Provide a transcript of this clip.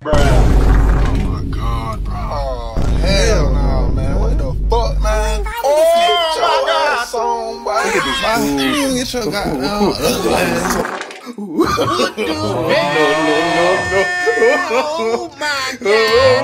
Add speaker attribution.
Speaker 1: Bro. Oh my god, bro.
Speaker 2: Oh, hell no, man. What the fuck, man? Oh, my god. Song.
Speaker 1: Look at this man
Speaker 2: You get your goddamn ugly ass.
Speaker 1: No, no, no, no.
Speaker 3: Oh my god.